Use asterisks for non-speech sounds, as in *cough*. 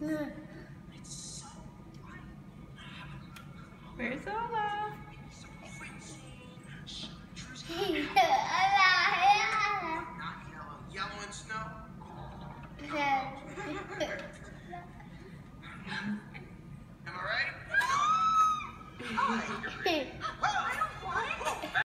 Where's Ola? Am I right? *laughs*